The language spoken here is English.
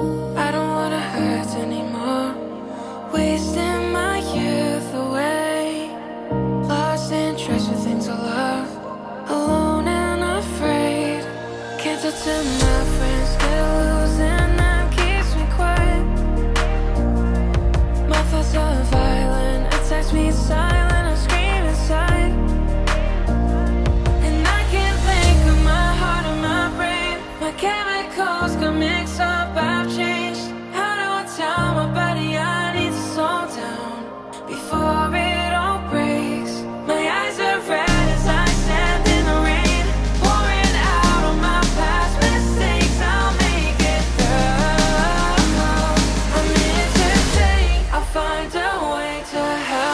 I don't wanna hurt anymore. Wasting my youth away. Lost interest trash with things I love. Alone and afraid. Can't talk to my friends. They're losing can't wait to have